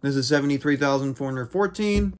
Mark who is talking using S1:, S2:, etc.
S1: This is 73,414.